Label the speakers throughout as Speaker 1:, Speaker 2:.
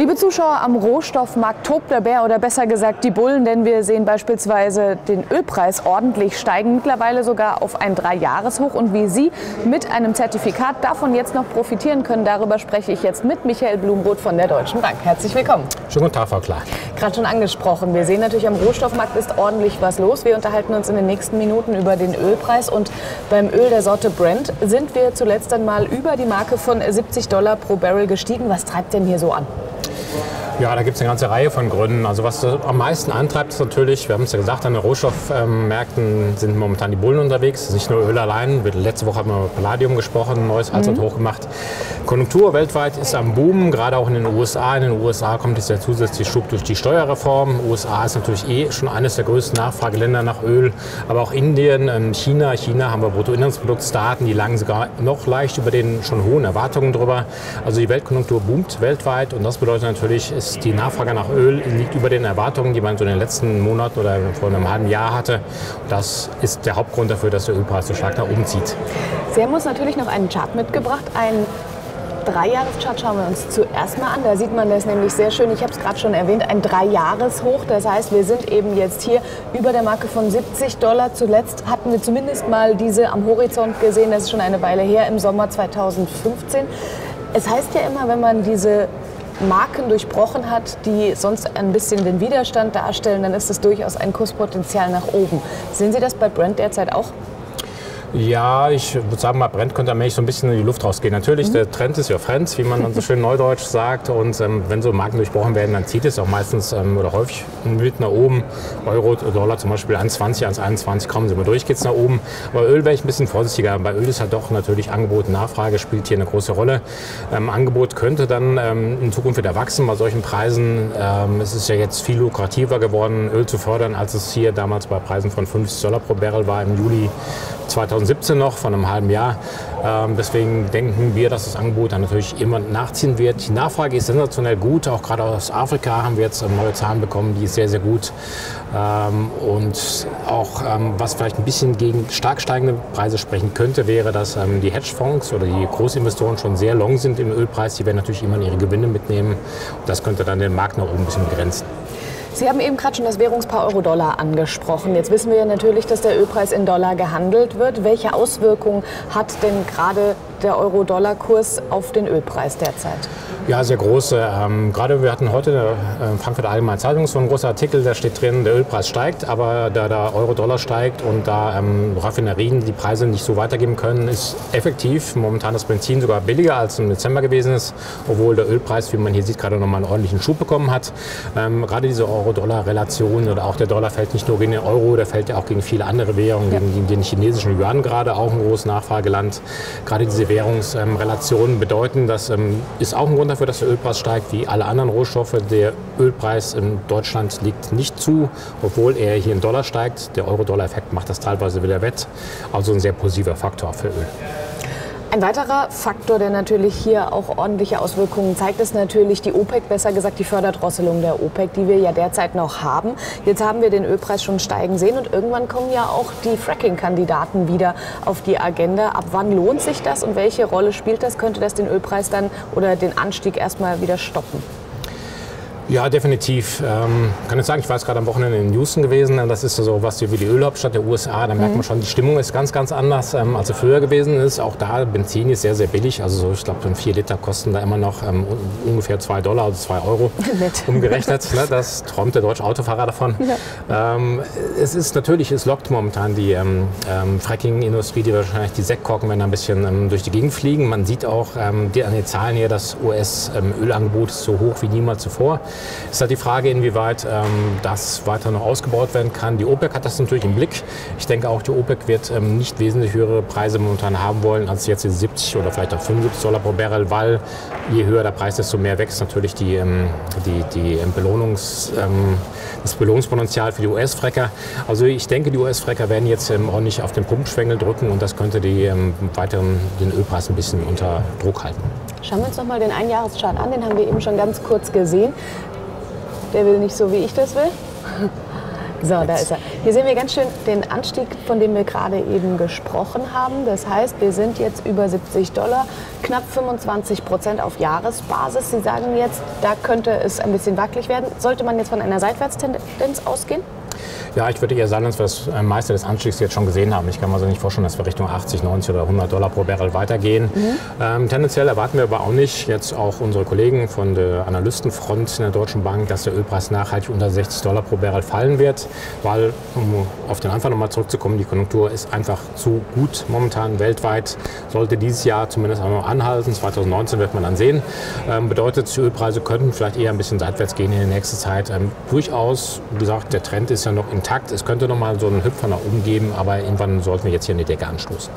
Speaker 1: Liebe Zuschauer, am Rohstoffmarkt tobt der Bär oder besser gesagt die Bullen, denn wir sehen beispielsweise den Ölpreis ordentlich steigen, mittlerweile sogar auf ein Dreijahreshoch. Und wie Sie mit einem Zertifikat davon jetzt noch profitieren können, darüber spreche ich jetzt mit Michael Blumroth von der Deutschen Bank. Herzlich willkommen.
Speaker 2: Schönen guten Tag, Frau Klar.
Speaker 1: Gerade schon angesprochen, wir sehen natürlich am Rohstoffmarkt ist ordentlich was los. Wir unterhalten uns in den nächsten Minuten über den Ölpreis und beim Öl der Sorte Brent sind wir zuletzt einmal über die Marke von 70 Dollar pro Barrel gestiegen. Was treibt denn hier so an?
Speaker 2: Ja, da gibt es eine ganze Reihe von Gründen. Also was am meisten antreibt, ist natürlich, wir haben es ja gesagt, an den Rohstoffmärkten sind momentan die Bullen unterwegs. Nicht nur Öl allein. Letzte Woche haben wir über Palladium gesprochen, ein neues Allzeit mhm. hoch gemacht. Konjunktur weltweit ist am Boom, gerade auch in den USA. In den USA kommt jetzt der zusätzliche Schub durch die Steuerreform. USA ist natürlich eh schon eines der größten Nachfrageländer nach Öl. Aber auch Indien, China. China haben wir Bruttoinlandsproduktdaten, die lagen sogar noch leicht über den schon hohen Erwartungen drüber. Also die Weltkonjunktur boomt weltweit und das bedeutet natürlich, ist die Nachfrage nach Öl liegt über den Erwartungen, die man so in den letzten Monaten oder vor einem halben Jahr hatte. Das ist der Hauptgrund dafür, dass der Ölpreis so stark nach oben zieht.
Speaker 1: Sie haben uns natürlich noch einen Chart mitgebracht, einen Dreijahreschart schauen wir uns zuerst mal an. Da sieht man das nämlich sehr schön. Ich habe es gerade schon erwähnt, ein Dreijahreshoch. Das heißt, wir sind eben jetzt hier über der Marke von 70 Dollar. Zuletzt hatten wir zumindest mal diese am Horizont gesehen. Das ist schon eine Weile her, im Sommer 2015. Es heißt ja immer, wenn man diese Marken durchbrochen hat, die sonst ein bisschen den Widerstand darstellen, dann ist es durchaus ein Kurspotenzial nach oben. Sehen Sie das bei Brent derzeit auch?
Speaker 2: Ja, ich würde sagen, mal brennt könnte allmählich so ein bisschen in die Luft rausgehen. Natürlich, mhm. der Trend ist ja Friends, wie man dann so schön neudeutsch sagt. Und ähm, wenn so Marken durchbrochen werden, dann zieht es auch meistens ähm, oder häufig mit nach oben. Euro, Dollar zum Beispiel 1,20, 1,21 kommen sie mal durch, geht es nach oben. Aber Öl wäre ich ein bisschen vorsichtiger. Bei Öl ist halt doch natürlich Angebot und Nachfrage spielt hier eine große Rolle. Ähm, Angebot könnte dann ähm, in Zukunft wieder wachsen bei solchen Preisen. Ähm, es ist ja jetzt viel lukrativer geworden, Öl zu fördern, als es hier damals bei Preisen von 50 Dollar pro Barrel war im Juli 2017 noch, von einem halben Jahr. Ähm, deswegen denken wir, dass das Angebot dann natürlich immer nachziehen wird. Die Nachfrage ist sensationell gut. Auch gerade aus Afrika haben wir jetzt neue Zahlen bekommen, die ist sehr, sehr gut. Ähm, und auch ähm, was vielleicht ein bisschen gegen stark steigende Preise sprechen könnte, wäre, dass ähm, die Hedgefonds oder die Großinvestoren schon sehr long sind im Ölpreis. Die werden natürlich immer ihre Gewinne mitnehmen. Das könnte dann den Markt oben ein bisschen begrenzen.
Speaker 1: Sie haben eben gerade schon das Währungspaar Euro-Dollar angesprochen. Jetzt wissen wir ja natürlich, dass der Ölpreis in Dollar gehandelt wird. Welche Auswirkungen hat denn gerade der Euro-Dollar-Kurs auf den Ölpreis derzeit?
Speaker 2: Ja, sehr große. Ähm, gerade wir hatten heute in der äh, Frankfurter Allgemeine Zeitung so einen großen Artikel, da steht drin, der Ölpreis steigt, aber da der Euro-Dollar steigt und da ähm, Raffinerien die Preise nicht so weitergeben können, ist effektiv momentan das Benzin sogar billiger als im Dezember gewesen ist, obwohl der Ölpreis, wie man hier sieht, gerade noch mal einen ordentlichen Schub bekommen hat. Ähm, gerade diese Euro-Dollar-Relation oder auch der Dollar fällt nicht nur gegen den Euro, der fällt ja auch gegen viele andere Währungen, ja. gegen den chinesischen Yuan gerade, auch ein großes Nachfrageland. Gerade diese Währungsrelationen bedeuten, das ähm, ist auch ein Grund dafür, dass der Ölpreis steigt, wie alle anderen Rohstoffe. Der Ölpreis in Deutschland liegt nicht zu, obwohl er hier in Dollar steigt. Der Euro-Dollar-Effekt macht das teilweise wieder wett. Also ein sehr positiver Faktor für Öl.
Speaker 1: Ein weiterer Faktor, der natürlich hier auch ordentliche Auswirkungen zeigt, ist natürlich die OPEC, besser gesagt die Förderdrosselung der OPEC, die wir ja derzeit noch haben. Jetzt haben wir den Ölpreis schon steigen sehen und irgendwann kommen ja auch die Fracking-Kandidaten wieder auf die Agenda. Ab wann lohnt sich das und welche Rolle spielt das? Könnte das den Ölpreis dann oder den Anstieg erstmal wieder stoppen?
Speaker 2: Ja, definitiv. Ähm, kann ich sagen, ich war jetzt gerade am Wochenende in Houston gewesen. Das ist so was wie die Ölhauptstadt der USA. Da merkt man mhm. schon, die Stimmung ist ganz, ganz anders, ähm, als sie früher gewesen ist. Auch da, Benzin ist sehr, sehr billig. Also so, ich glaube, vier Liter kosten da immer noch ähm, ungefähr zwei Dollar, also zwei Euro umgerechnet. ne? Das träumt der deutsche Autofahrer davon. Ja. Ähm, es ist natürlich, es lockt momentan die ähm, ähm, Fracking-Industrie, die wahrscheinlich die Sektkorken werden ein bisschen durch die Gegend fliegen. Man sieht auch die, an den Zahlen hier, das US-Ölangebot ist so hoch wie niemals zuvor. Es ist halt die Frage, inwieweit ähm, das weiter noch ausgebaut werden kann. Die OPEC hat das natürlich im Blick. Ich denke auch, die OPEC wird ähm, nicht wesentlich höhere Preise momentan haben wollen als jetzt die 70 oder vielleicht auch 75 Dollar pro Barrel, weil je höher der Preis, desto mehr wächst natürlich die, ähm, die, die Belohnungs, ähm, das Belohnungspotenzial für die US-Frecker. Also ich denke, die US-Frecker werden jetzt ähm, ordentlich auf den Pumpenschwengel drücken und das könnte die ähm, weiteren den Ölpreis ein bisschen unter Druck halten.
Speaker 1: Schauen wir uns noch mal den Einjahreschart an, den haben wir eben schon ganz kurz gesehen. Der will nicht so, wie ich das will. So, da ist er. Hier sehen wir ganz schön den Anstieg, von dem wir gerade eben gesprochen haben. Das heißt, wir sind jetzt über 70 Dollar, knapp 25 Prozent auf Jahresbasis. Sie sagen jetzt, da könnte es ein bisschen wackelig werden. Sollte man jetzt von einer Seitwärtstendenz ausgehen?
Speaker 2: Ja, ich würde eher sagen, dass wir das äh, meiste des Anstiegs jetzt schon gesehen haben. Ich kann mir also nicht vorstellen, dass wir Richtung 80, 90 oder 100 Dollar pro Barrel weitergehen. Mhm. Ähm, tendenziell erwarten wir aber auch nicht, jetzt auch unsere Kollegen von der Analystenfront in der Deutschen Bank, dass der Ölpreis nachhaltig unter 60 Dollar pro Barrel fallen wird, weil, um auf den Anfang nochmal zurückzukommen, die Konjunktur ist einfach zu gut momentan weltweit. Sollte dieses Jahr zumindest noch anhalten, 2019 wird man dann sehen. Ähm, bedeutet, die Ölpreise könnten vielleicht eher ein bisschen seitwärts gehen in der nächsten Zeit. Ähm, durchaus, wie gesagt, der Trend ist ja noch in intakt. Es könnte noch mal so einen Hüpfer nach oben geben, aber irgendwann sollten wir jetzt hier in die Decke anstoßen.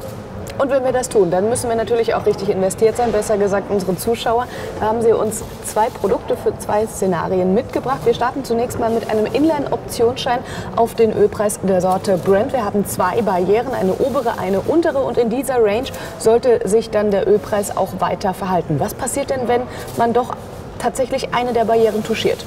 Speaker 1: Und wenn wir das tun, dann müssen wir natürlich auch richtig investiert sein, besser gesagt unsere Zuschauer. Da haben Sie uns zwei Produkte für zwei Szenarien mitgebracht. Wir starten zunächst mal mit einem Inline-Optionsschein auf den Ölpreis der Sorte Brent. Wir haben zwei Barrieren, eine obere, eine untere und in dieser Range sollte sich dann der Ölpreis auch weiter verhalten. Was passiert denn, wenn man doch tatsächlich eine der Barrieren touchiert?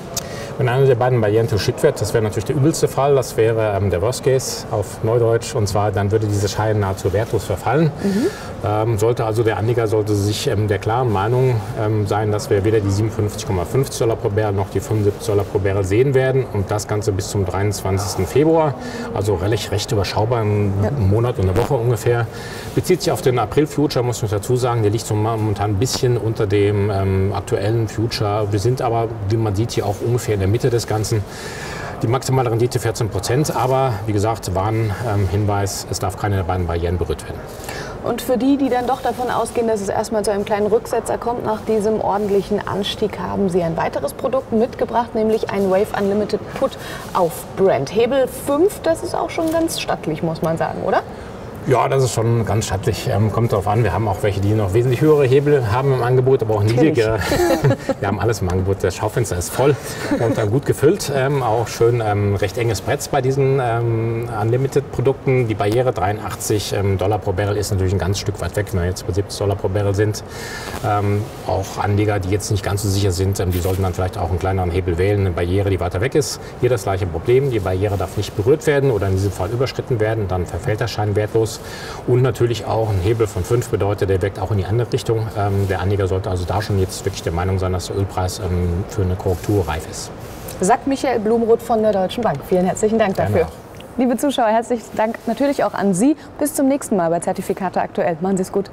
Speaker 2: Wenn einer der beiden Barrieren shit wird, das wäre natürlich der übelste Fall, das wäre ähm, der Worst Case auf Neudeutsch und zwar dann würde dieser Schein nahezu wertlos verfallen. Mhm. Ähm, sollte also der Anleger sollte sich ähm, der klaren Meinung ähm, sein, dass wir weder die 57,5 Dollar pro Barrel noch die 75 Dollar pro Barrel sehen werden und das Ganze bis zum 23. Februar, also recht, recht überschaubar, einen ja. Monat und eine Woche ungefähr. Bezieht sich auf den April Future, muss ich dazu sagen, der liegt so momentan ein bisschen unter dem ähm, aktuellen Future. Wir sind aber, wie man sieht, hier auch ungefähr in der der Mitte des Ganzen. Die maximale Rendite 14 Prozent, aber wie gesagt, Warnhinweis, ähm, es darf keine der beiden Barrieren berührt werden.
Speaker 1: Und für die, die dann doch davon ausgehen, dass es erstmal zu einem kleinen Rücksetzer kommt nach diesem ordentlichen Anstieg, haben Sie ein weiteres Produkt mitgebracht, nämlich ein Wave Unlimited Put auf Brand. Hebel 5, das ist auch schon ganz stattlich, muss man sagen, oder?
Speaker 2: Ja, das ist schon ganz stattlich. Ähm, kommt darauf an. Wir haben auch welche, die noch wesentlich höhere Hebel haben im Angebot, aber auch niedrigere. wir haben alles im Angebot. Das Schaufenster ist voll und dann gut gefüllt. Ähm, auch schön ähm, recht enges Brett bei diesen ähm, Unlimited-Produkten. Die Barriere 83 ähm, Dollar pro Barrel ist natürlich ein ganz Stück weit weg, wenn wir jetzt bei 70 Dollar pro Barrel sind. Ähm, auch Anleger, die jetzt nicht ganz so sicher sind, die sollten dann vielleicht auch einen kleineren Hebel wählen, eine Barriere, die weiter weg ist. Hier das gleiche Problem. Die Barriere darf nicht berührt werden oder in diesem Fall überschritten werden. Dann verfällt der Schein wertlos. Und natürlich auch ein Hebel von 5 bedeutet, der wirkt auch in die andere Richtung. Ähm, der Anleger sollte also da schon jetzt wirklich der Meinung sein, dass der Ölpreis ähm, für eine Korrektur reif ist.
Speaker 1: Sagt Michael Blumroth von der Deutschen Bank. Vielen herzlichen Dank dafür. Liebe Zuschauer, herzlichen Dank natürlich auch an Sie. Bis zum nächsten Mal bei Zertifikate aktuell. Machen Sie es gut.